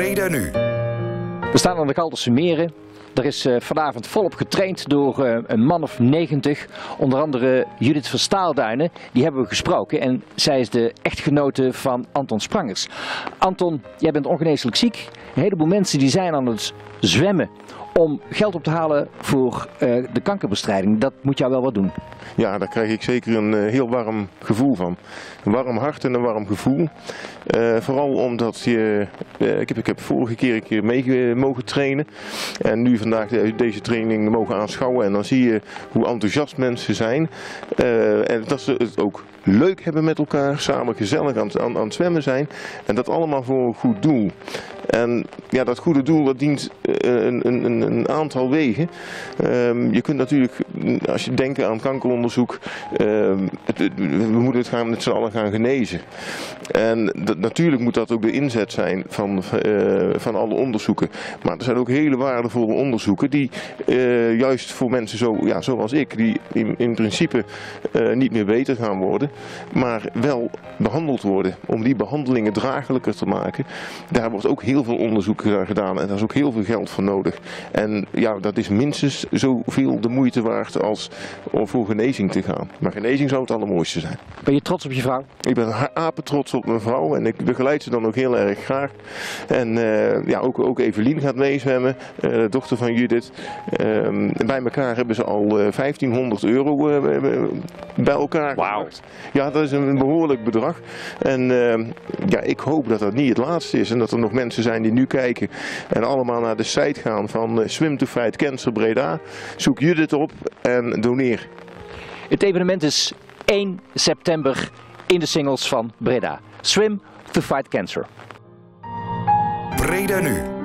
Breda nu. We staan aan de Kalderse Meren. Er is uh, vanavond volop getraind door uh, een man of 90. Onder andere Judith Verstaalduinen. Die hebben we gesproken. En zij is de echtgenote van Anton Sprangers. Anton, jij bent ongeneeslijk ziek. Een heleboel mensen die zijn aan het zwemmen om geld op te halen voor uh, de kankerbestrijding. Dat moet jou wel wat doen. Ja, daar krijg ik zeker een uh, heel warm gevoel van. Een warm hart en een warm gevoel. Uh, vooral omdat je, ik, heb, ik heb vorige keer een keer mee mogen trainen. En nu vandaag deze training mogen aanschouwen. En dan zie je hoe enthousiast mensen zijn. en dat ze het ook leuk hebben met elkaar. Samen gezellig aan, aan, het zwemmen zijn. En dat allemaal voor een goed doel. En ja, dat goede doel dat dient een, een, een aantal wegen. Um, je kunt natuurlijk, als je denkt aan kankeronderzoek, um, het, we moeten het gaan met z'n allen gaan genezen. En natuurlijk moet dat ook de inzet zijn van, uh, van alle onderzoeken. Maar er zijn ook hele waardevolle onderzoeken die uh, juist voor mensen zo, ja, zoals ik, die in, in principe uh, niet meer beter gaan worden, maar wel behandeld worden. Om die behandelingen draaglijker te maken. Daar wordt ook heel veel onderzoek gedaan en daar is ook heel veel geld voor nodig. En ja, dat is minstens zoveel de moeite waard als voor genezing te gaan. Maar genezing zou het allermooiste zijn. Ben je trots op je vrouw? Ik ben apen trots op mijn vrouw en ik begeleid ze dan ook heel erg graag. En uh, ja, ook, ook Evelien gaat meezwemmen, uh, de dochter van Judith. Uh, bij elkaar hebben ze al 1500 eh, euro bij elkaar Wauw. Ja, dat is een behoorlijk bedrag. En ja, ik hoop dat dat niet het laatste is en dat er nog mensen zijn die nu kijken en allemaal naar de site gaan van Swim to Fight Cancer Breda. Zoek Judith op en doneer. Het evenement is 1 september in de singles van Breda. Swim to Fight Cancer. Breda nu.